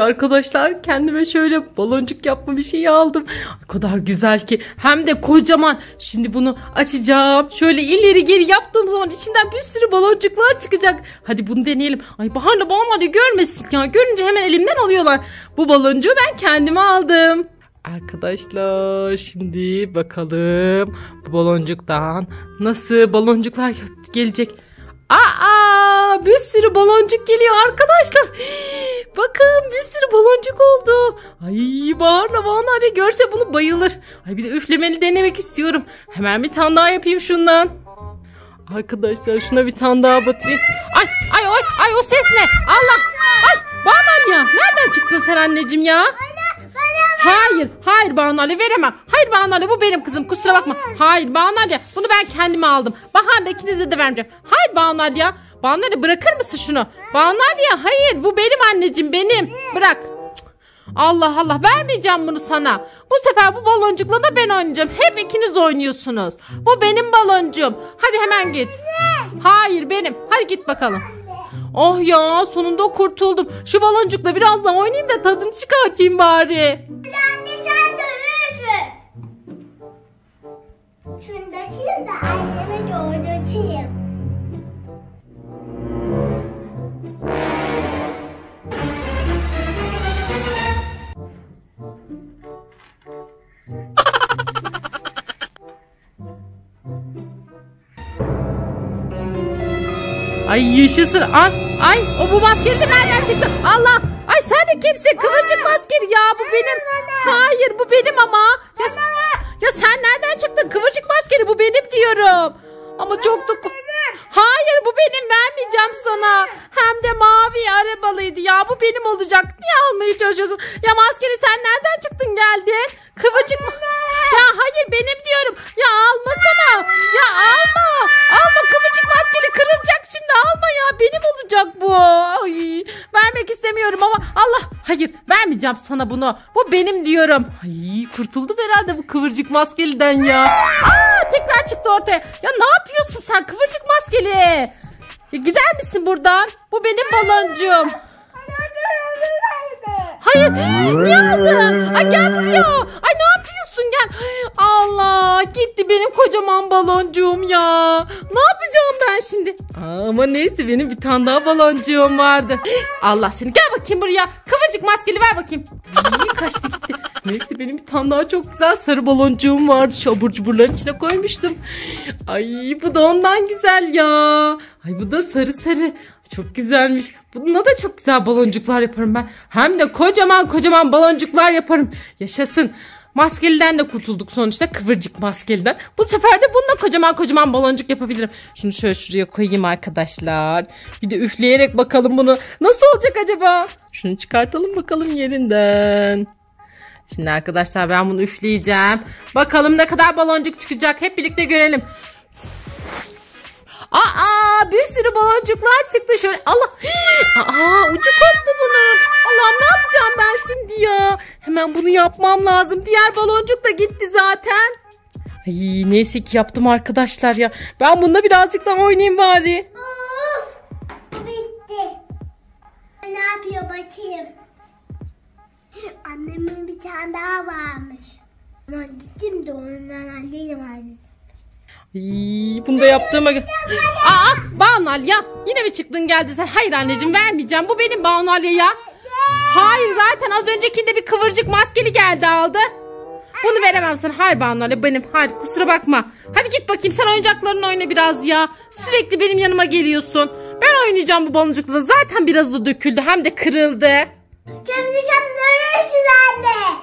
Arkadaşlar kendime şöyle baloncuk yapma bir şey aldım. O kadar güzel ki hem de kocaman. Şimdi bunu açacağım. Şöyle ileri geri yaptığım zaman içinden bir sürü baloncuklar çıkacak. Hadi bunu deneyelim. Ay Bahar'la hadi görmesin ya. Görünce hemen elimden alıyorlar. Bu baloncuğu ben kendime aldım. Arkadaşlar şimdi bakalım bu baloncuktan nasıl baloncuklar gelecek. Aa bir sürü baloncuk geliyor arkadaşlar. Bakın bir sürü baloncuk oldu. Ay Bahar'la Banu Ali görse bunu bayılır. Ay bir de üflemeli denemek istiyorum. Hemen bir tane daha yapayım şundan. Arkadaşlar şuna bir tane daha batayım. Ay ay ay ay o ses ne? Allah. Ay Banu ya. Nereden çıktın sen anneciğim ya? Hayır, hayır Banu Ali veremem. Hayır Banu Ali bu benim kızım kusura bakma. Hayır Banu Ali bunu ben kendime aldım. Bahar'da ikinize de vermeyeceğim. Hayır Banu Ali ya. Banu Ali bırakır mısın şunu? Banu Ali ya hayır bu benim anneciğim benim. Bırak. Allah Allah vermeyeceğim bunu sana. Bu sefer bu baloncukla da ben oynayacağım. Hep ikiniz oynuyorsunuz. Bu benim baloncuğum. Hadi hemen git. Hayır benim. Hadi git bakalım. Oh ya sonunda kurtuldum. Şu baloncukla biraz daha oynayayım da tadını çıkartayım bari. Şunu da sil de anneme doğrultayım. Ay yaşasın. Ay, ay o bu maskeli de nereden çıktı? Allah. Ay sen de kimsin? Kıvırcık maskeli ya bu benim. Hayır bu benim ama. Ya, ya sen nereden çıktın? Kıvırcık maskeli bu benim diyorum. Ama çok da... Hayır bu benim vermeyeceğim sana. Hem de mavi arabalıydı ya bu benim olacak. Niye almaya çalışıyorsun? Ya maskeli sen nereden çıktın geldin? Kıvırcık mı? Ya hayır benim diyorum. Ya almasana. Ya alma. Alma kıvırcık maskeli kırılacak şimdi alma ya. Benim olacak bu. Ay, vermek istemiyorum ama Allah. Hayır vermeyeceğim sana bunu. Bu benim diyorum. Ay kurtuldum herhalde bu kıvırcık maskeliden ya. Aa tekrar çıktı ortaya. Ya ne yapıyorsun sen kıvırcık maskeli? Ya gider misin buradan? Bu benim baloncuğum. Hayır. Niye aldın? Ay gel buraya. Ay. Gitti benim kocaman baloncuğum ya. Ne yapacağım ben şimdi? Aa, ama neyse benim bir tane daha baloncuğum vardı. Allah seni gel bakayım buraya. Kıvırcık maskeli ver bakayım. Ay, kaçtı gitti. Neyse benim bir tane daha çok güzel sarı baloncuğum vardı. Şu abur cuburların içine koymuştum. Ay bu da ondan güzel ya. Ay bu da sarı sarı. Çok güzelmiş. Bununla da çok güzel baloncuklar yaparım ben. Hem de kocaman kocaman baloncuklar yaparım. Yaşasın. Maskeliden de kurtulduk sonuçta kıvırcık maskeliden. Bu sefer de bununla kocaman kocaman baloncuk yapabilirim. Şunu şöyle şuraya koyayım arkadaşlar. Bir de üfleyerek bakalım bunu. Nasıl olacak acaba? Şunu çıkartalım bakalım yerinden. Şimdi arkadaşlar ben bunu üfleyeceğim. Bakalım ne kadar baloncuk çıkacak. Hep birlikte görelim. Aa bir sürü baloncuklar çıktı şöyle. Allah. Aa ucu koptu bunun. Allah'ım ne yapacağım ben şimdi ya? Hemen bunu yapmam lazım. Diğer baloncuk da gitti zaten. Ay neyse ki yaptım arkadaşlar ya. Ben bununla birazcık daha oynayayım bari. Of! Bitti. Ne yapıyor bakayım? Annemin bir tane daha varmış. Ama gittim de ondan annem anne. Ay, bunu da yaptığıma. Aa Banal ya yine mi çıktın geldin sen? Hayır anneciğim vermeyeceğim. Bu benim Banal ya. Hayır zaten az öncekinde bir kıvırcık maskeli geldi aldı. Bunu veremem sana. Hayır Banal benim. Hayır kusura bakma. Hadi git bakayım sen oyuncaklarını oyna biraz ya. Sürekli benim yanıma geliyorsun. Ben oynayacağım bu baloncukla. Zaten biraz da döküldü hem de kırıldı. Şimdi sen dönüyorsun anne.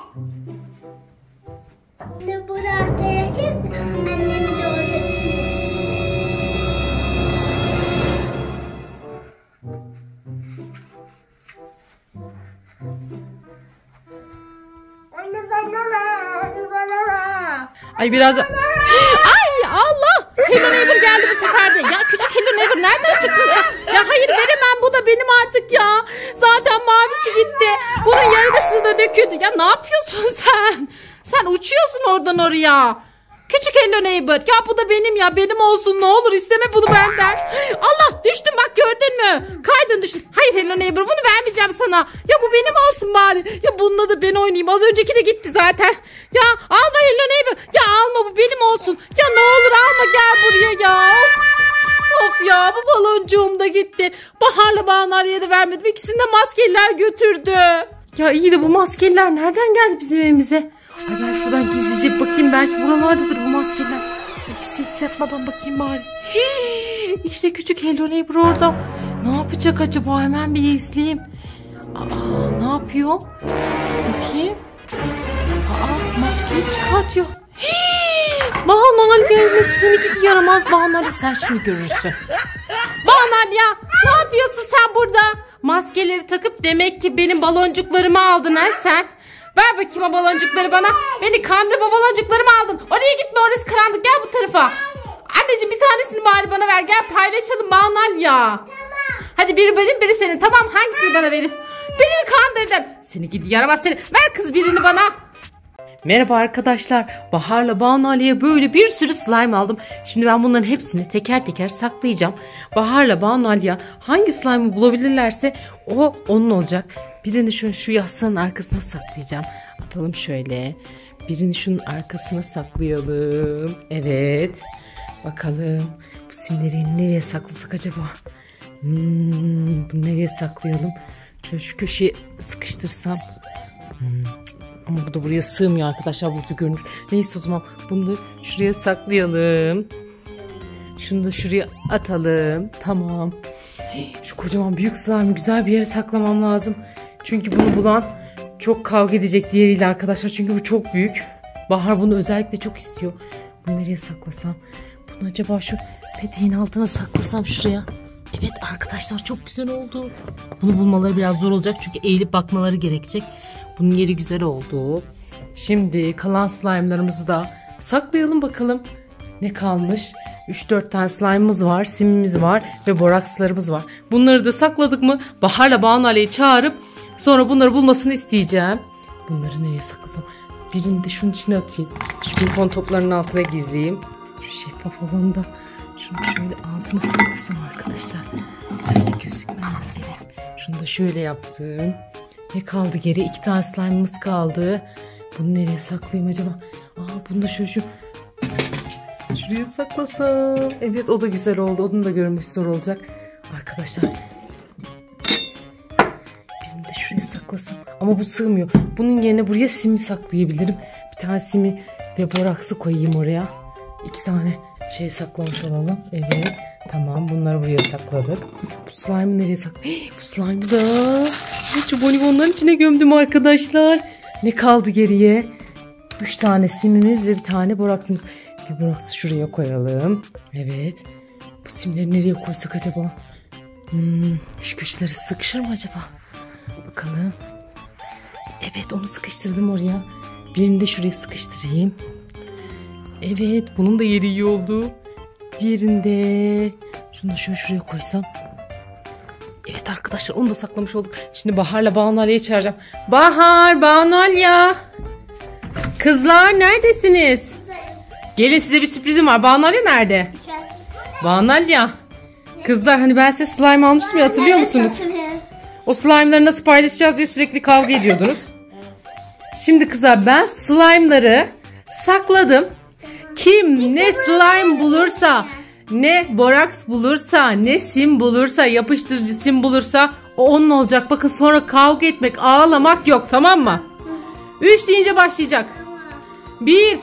Anne bunu atlayacağım da annemi doğuracağım. Ay biraz. Ay Allah! Hello Neighbor geldi bu sefer de. Ya küçük Hello Neighbor nereden çıktın sen? Ya hayır veremem bu da benim artık ya. Zaten mavisi gitti. Bunun yarısı da döküldü. Ya ne yapıyorsun sen? Sen uçuyorsun oradan oraya. Küçük Hello Neighbor. Ya bu da benim ya. Benim olsun ne olur isteme bunu benden. Allah düştüm bak gördün mü? Kaydın düştün. Hayır Hello Neighbor bunu vermeyeceğim sana. Ya bu benim olsun bari. Ya bununla da ben oynayayım. Az önceki de gitti zaten. Ya alma Hello Neighbor. Ya alma bu benim olsun. Ya ne olur alma gel buraya ya. Of. Ya bu baloncuğum da gitti. Bahar'la Bahar'ya da vermedim. İkisini de maskeliler götürdü. Ya iyi de bu maskeliler nereden geldi bizim evimize? Ay ben şuradan gizlice bakayım belki buralardadır bu maskeler. Ay ses yapmadan bakayım bari. Hii, işte küçük Hello Neighbor orada. Ne yapacak acaba hemen bir izleyeyim. Aa ne yapıyor? Bakayım. Aa maskeyi çıkartıyor. Bahanal gelmiş seni gidi yaramaz Bahanal sen şimdi görürsün. Bahanal ya ne yapıyorsun sen burada? Maskeleri takıp demek ki benim baloncuklarımı aldın ha sen. Ver bakayım o baloncukları bana. Beni kandırıp o baloncuklarımı aldın. Oraya gitme orası karanlık gel bu tarafa. Anneciğim bir tanesini bari bana ver gel paylaşalım Bahanal ya. Hadi biri benim biri senin tamam hangisini bana verin. Beni mi kandırdın? Seni gidi yaramaz seni. Ver kız birini bana. Merhaba arkadaşlar. Bahar'la Banu böyle bir sürü slime aldım. Şimdi ben bunların hepsini teker teker saklayacağım. Bahar'la Banu hangi slime'ı bulabilirlerse o onun olacak. Birini şöyle şu yastığın arkasına saklayacağım. Atalım şöyle. Birini şunun arkasına saklayalım. Evet. Bakalım bu simleri nereye saklasak acaba? Hmm, bunu nereye saklayalım? Şöyle şu köşeye sıkıştırsam. Hmm, ama bu da buraya sığmıyor arkadaşlar burada görünür. Neyse o zaman bunu da şuraya saklayalım. Şunu da şuraya atalım. Tamam. Şu kocaman büyük slime'ı güzel bir yere saklamam lazım. Çünkü bunu bulan çok kavga edecek diğeriyle arkadaşlar. Çünkü bu çok büyük. Bahar bunu özellikle çok istiyor. Bunu nereye saklasam? Bunu acaba şu peteğin altına saklasam şuraya. Evet arkadaşlar çok güzel oldu. Bunu bulmaları biraz zor olacak çünkü eğilip bakmaları gerekecek. Bunun yeri güzel oldu. Şimdi kalan slime'larımızı da saklayalım bakalım. Ne kalmış? 3-4 tane slime'ımız var, simimiz var ve borakslarımız var. Bunları da sakladık mı Bahar'la Banu çağırıp sonra bunları bulmasını isteyeceğim. Bunları nereye saklasam? Birini de şunun içine atayım. Şu pimpon toplarının altına gizleyeyim. Şu şeffaf olanı da şunu şöyle altına saklasam arkadaşlar. Böyle gözükmez evet. Şunu da şöyle yaptım. Ne kaldı geri? İki tane slime'ımız kaldı. Bunu nereye saklayayım acaba? Aa bunu da şöyle şu Şuraya saklasam. Evet o da güzel oldu. Onun da görünmesi zor olacak. Arkadaşlar. Birini de şuraya saklasam. Ama bu sığmıyor. Bunun yerine buraya simi saklayabilirim. Bir tane simi ve boraksı koyayım oraya. İki tane şey saklamış olalım. Evet. Tamam bunları buraya sakladık. Bu slime'ı nereye sak? Hey, bu slime'ı da şu bonibonların içine gömdüm arkadaşlar. Ne kaldı geriye? Üç tane simimiz ve bir tane boraksımız. Bir boraksı şuraya koyalım. Evet. Bu simleri nereye koysak acaba? Hmm, şu köşeleri sıkışır mı acaba? Bakalım. Evet onu sıkıştırdım oraya. Birini de şuraya sıkıştırayım. Evet bunun da yeri iyi oldu. Diğerinde şunu da şöyle şuraya koysam. Evet arkadaşlar onu da saklamış olduk. Şimdi Bahar'la Banu çağıracağım. Bahar, Banu Ali'ya. Kızlar neredesiniz? Gelin size bir sürprizim var. Banu Ali nerede? Banu Ali'ya. Kızlar hani ben size slime almıştım ya hatırlıyor musunuz? O slime'ları nasıl paylaşacağız diye sürekli kavga ediyordunuz. Şimdi kızlar ben slime'ları sakladım. Kim ne slime bulursa, ne boraks bulursa, ne sim bulursa, yapıştırıcı sim bulursa o onun olacak. Bakın sonra kavga etmek, ağlamak yok tamam mı? 3 deyince başlayacak. 1,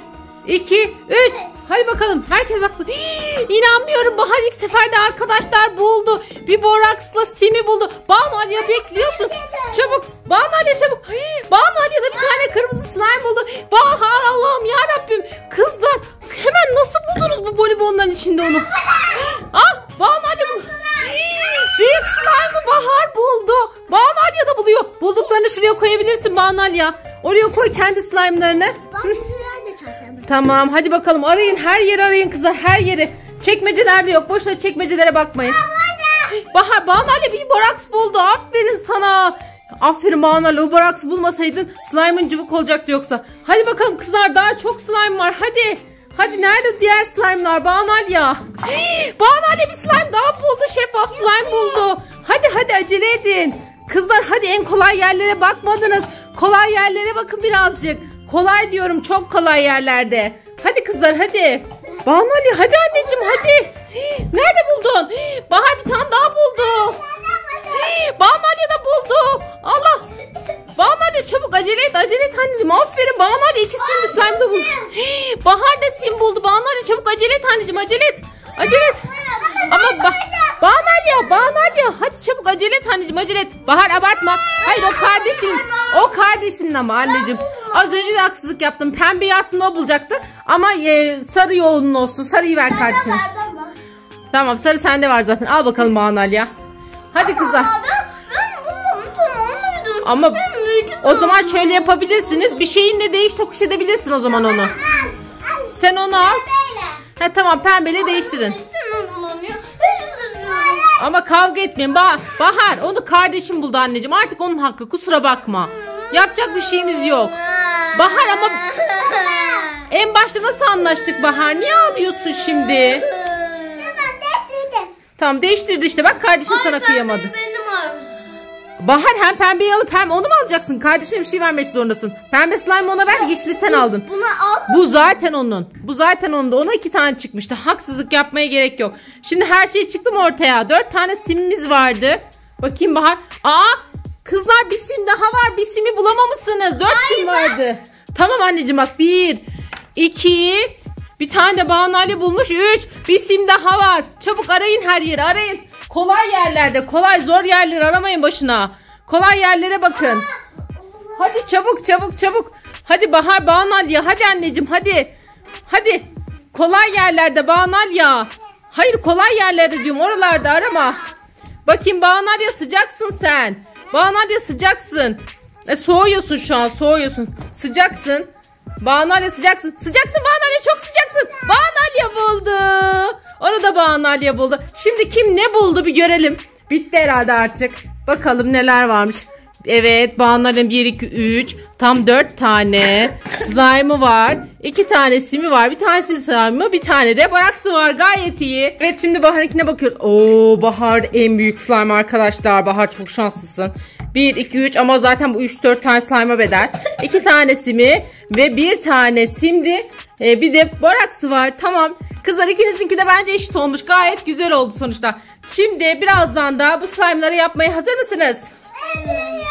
2, 3. Hadi bakalım herkes baksın. Hii, İnanmıyorum Bahar ilk seferde arkadaşlar buldu. Bir boraksla simi buldu. Banu Ali'ye bekliyorsun. Çabuk. Banu Ali çabuk. Hii, Banu Ali'ye de bir tane kırmızı slime buldu. Bahar Allah'ım ya Rabbim. Kızlar hemen nasıl buldunuz bu bolibonların içinde onu? ah Banu Ali buldu. Büyük slime'ı Bahar buldu. Banu Ali'ye de buluyor. Bulduklarını şuraya koyabilirsin Banu Ali'ye. Oraya koy kendi slime'larını. Bak da. Tamam hadi bakalım arayın her yeri arayın kızlar her yeri. Çekmecelerde yok boşuna çekmecelere bakmayın. Bahar Banale bir boraks buldu aferin sana. Aferin Banale o boraks bulmasaydın slime'ın cıvık olacaktı yoksa. Hadi bakalım kızlar daha çok slime var hadi. Hadi nerede diğer slime'lar? Banalya. Banalya bir slime daha buldu. Şeffaf slime buldu. Hadi hadi acele edin. Kızlar hadi en kolay yerlere bakmadınız. Kolay yerlere bakın birazcık. Kolay diyorum çok kolay yerlerde. Hadi kızlar hadi. Banalya hadi anneciğim hadi. Nerede buldun? Bahar bir tane daha buldu. Banalya da buldu. Allah. Banalya çabuk acele et acele et anneciğim. Aferin Banalya iki simli slime da buldu. Bahar da sim buldu. Banalya çabuk acele et anneciğim acele et. Acele et. Ama ba Banalya Banalya hadi çabuk acele et anneciğim acele et. Bahar abartma. Hayır o kardeşin. O kardeşinin ama anneciğim. Az önce de haksızlık yaptım. Pembeyi aslında o bulacaktı. Ama e, sarı yoğunun olsun. Sarıyı ver kardeşine. Tamam sarı sende var zaten. Al bakalım Banalya. Hadi kızlar. Ama o zaman şöyle yapabilirsiniz. Bir şeyinle değiş tokuş edebilirsin o zaman onu. Sen onu al. Ha tamam pembeyle değiştirin. Ama kavga etmeyin. Bah Bahar onu kardeşim buldu anneciğim. Artık onun hakkı. Kusura bakma. Yapacak bir şeyimiz yok. Bahar ama en başta nasıl anlaştık Bahar? Niye ağlıyorsun şimdi? Tamam değiştirdi işte. Bak kardeşin sana kıyamadı. Bahar hem pembeyi alıp hem onu mu alacaksın? Kardeşine bir şey vermek zorundasın. Pembe slime ona ver, yeşili sen aldın. Bunu al. Bu zaten onun. Bu zaten onun da. Ona iki tane çıkmıştı. Haksızlık yapmaya gerek yok. Şimdi her şey çıktı mı ortaya? Dört tane simimiz vardı. Bakayım Bahar. Aa! Kızlar bir sim daha var. Bir simi bulamamışsınız. Dört sim vardı. Tamam anneciğim bak. Bir, iki, bir tane de Banu bulmuş. Üç, bir sim daha var. Çabuk arayın her yeri arayın. Kolay yerlerde, kolay zor yerleri aramayın başına. Kolay yerlere bakın. Hadi çabuk çabuk çabuk. Hadi Bahar Banal ya. Hadi anneciğim hadi. Hadi. Kolay yerlerde Banal ya. Hayır kolay yerlerde diyorum. Oralarda arama. Bakayım Banal ya sıcaksın sen. Banal ya sıcaksın. E, soğuyorsun şu an soğuyorsun. Sıcaksın. Banalya sıcaksın. Sıcaksın Banalya çok sıcaksın. Banalya buldu. Onu da Banalya buldu. Şimdi kim ne buldu bir görelim. Bitti herhalde artık. Bakalım neler varmış. Evet Banu'nun 1, 2, 3 tam 4 tane slime'ı var. 2 tane simi var. Bir tanesi mi slime'ı bir tane de baraksı var. Gayet iyi. Evet şimdi Bahar'ınkine bakıyoruz. Oo Bahar en büyük slime arkadaşlar. Bahar çok şanslısın. 1, 2, 3 ama zaten bu 3-4 tane slime'a bedel. 2 tane simi ve bir tane simdi. Ee, bir de baraksı var. Tamam. Kızlar ikinizinki de bence eşit olmuş. Gayet güzel oldu sonuçta. Şimdi birazdan da bu slime'ları yapmaya hazır mısınız? Evet.